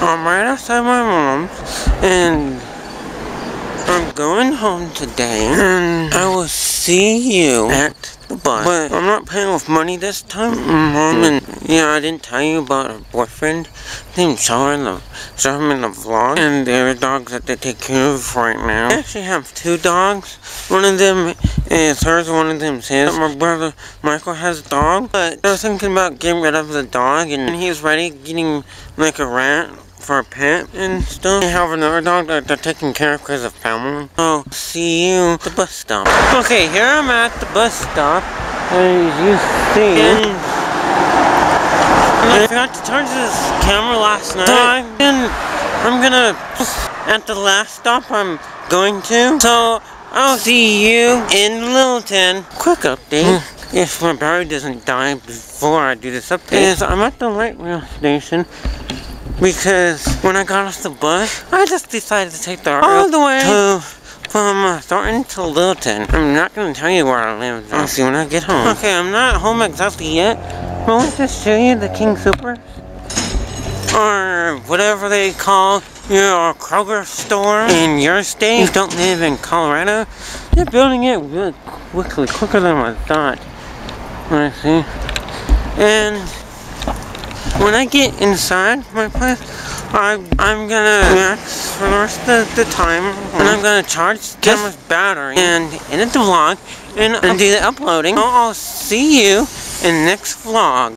I'm right outside my mom's, and I'm going home today, and I will see you at the bus. But I'm not paying with money this time, Mom, and yeah, I didn't tell you about her boyfriend named Saw in the saw him in the vlog, and there are dogs that they take care of right now. I actually have two dogs. One of them is hers, one of them is his. My brother Michael has a dog, but I was thinking about getting rid of the dog, and he's ready getting like a rat for a pet and stuff. I have another dog that they're taking care of because of family. Oh, see you at the bus stop. Okay, here I'm at the bus stop. As you see. And I forgot to charge this camera last night. And I'm gonna, at the last stop I'm going to. So, I'll see you in Littleton. Quick update. Hmm. If my battery doesn't die before I do this update, is I'm at the light rail station because when I got off the bus, I just decided to take the all the way to from uh, Thornton to Littleton. I'm not going to tell you where I live. I'll see when I get home. Okay, I'm not home exactly yet. But I'll just show you the King Super. Or whatever they call your Kroger store in your state. You don't live in Colorado. They're building it really quickly, quicker than I thought. I see. And when I get inside my place, I'm, I'm gonna relax for the rest of the time, and I'm gonna charge the camera's battery, and edit the vlog, and, and do the uploading. I'll see you in the next vlog.